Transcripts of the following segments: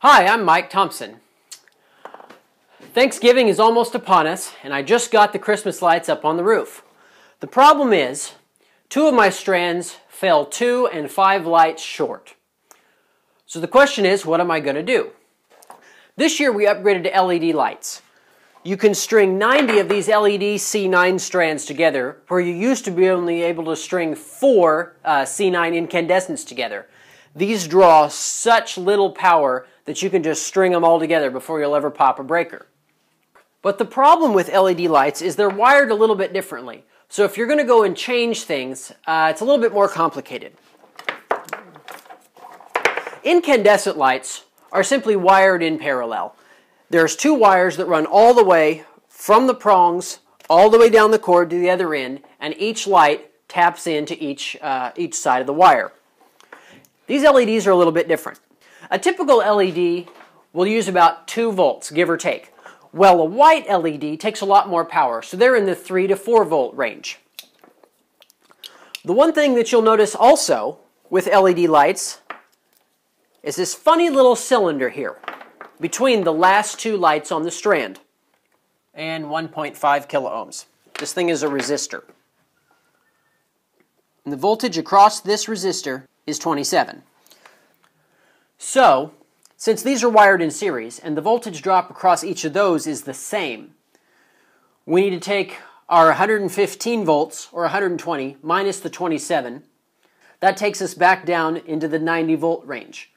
Hi, I'm Mike Thompson. Thanksgiving is almost upon us, and I just got the Christmas lights up on the roof. The problem is, two of my strands fell two and five lights short. So the question is, what am I going to do? This year we upgraded to LED lights. You can string 90 of these LED C9 strands together, where you used to be only able to string four uh, C9 incandescents together. These draw such little power that you can just string them all together before you'll ever pop a breaker. But the problem with LED lights is they're wired a little bit differently. So if you're going to go and change things, uh, it's a little bit more complicated. Incandescent lights are simply wired in parallel. There's two wires that run all the way from the prongs all the way down the cord to the other end, and each light taps into each, uh, each side of the wire. These LEDs are a little bit different. A typical LED will use about 2 volts, give or take. Well, a white LED takes a lot more power, so they're in the 3 to 4 volt range. The one thing that you'll notice also with LED lights is this funny little cylinder here between the last two lights on the strand and 1.5 kilo ohms. This thing is a resistor. And the voltage across this resistor is 27. So, since these are wired in series and the voltage drop across each of those is the same, we need to take our 115 volts or 120 minus the 27. That takes us back down into the 90 volt range.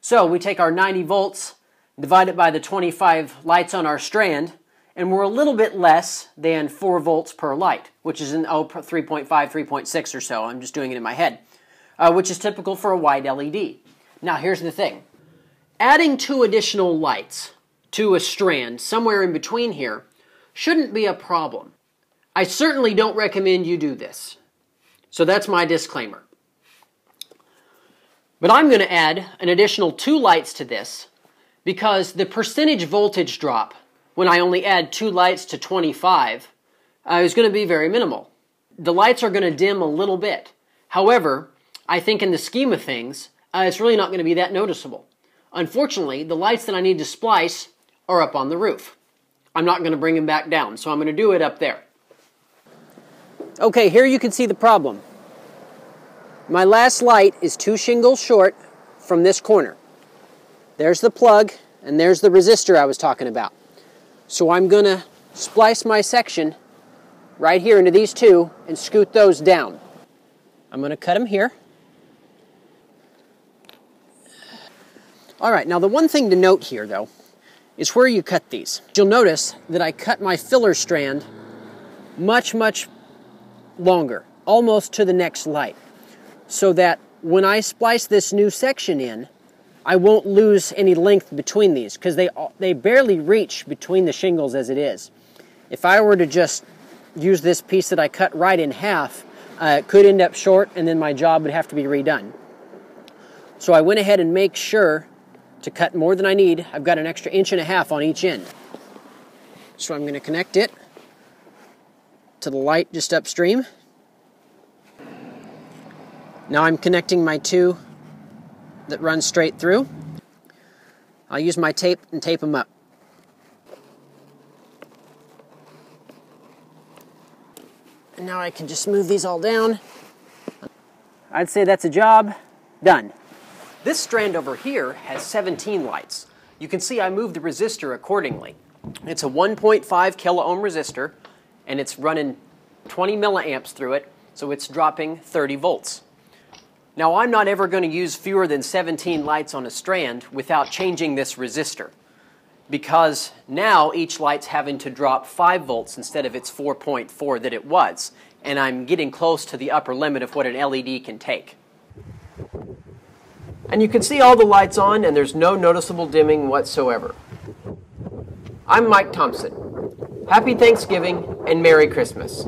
So we take our 90 volts, divide it by the 25 lights on our strand, and we're a little bit less than 4 volts per light, which is in oh, 3.5, 3.6 or so. I'm just doing it in my head, uh, which is typical for a white LED. Now, here's the thing adding two additional lights to a strand somewhere in between here shouldn't be a problem. I certainly don't recommend you do this. So that's my disclaimer. But I'm going to add an additional two lights to this because the percentage voltage drop when I only add two lights to 25 uh, is going to be very minimal. The lights are going to dim a little bit. However, I think in the scheme of things, uh, it's really not going to be that noticeable. Unfortunately, the lights that I need to splice are up on the roof. I'm not going to bring them back down, so I'm going to do it up there. Okay, here you can see the problem. My last light is two shingles short from this corner. There's the plug, and there's the resistor I was talking about. So I'm going to splice my section right here into these two and scoot those down. I'm going to cut them here. All right, now the one thing to note here, though, is where you cut these. You'll notice that I cut my filler strand much, much longer, almost to the next light, so that when I splice this new section in, I won't lose any length between these because they, they barely reach between the shingles as it is. If I were to just use this piece that I cut right in half, uh, it could end up short and then my job would have to be redone. So I went ahead and make sure to cut more than I need, I've got an extra inch and a half on each end. So I'm going to connect it to the light just upstream. Now I'm connecting my two that run straight through. I'll use my tape and tape them up. And now I can just move these all down. I'd say that's a job done. This strand over here has 17 lights. You can see I moved the resistor accordingly. It's a 1.5 kiloohm resistor and it's running 20 milliamps through it, so it's dropping 30 volts. Now I'm not ever going to use fewer than 17 lights on a strand without changing this resistor because now each light's having to drop 5 volts instead of its 4.4 that it was, and I'm getting close to the upper limit of what an LED can take. And you can see all the lights on and there's no noticeable dimming whatsoever. I'm Mike Thompson. Happy Thanksgiving and Merry Christmas.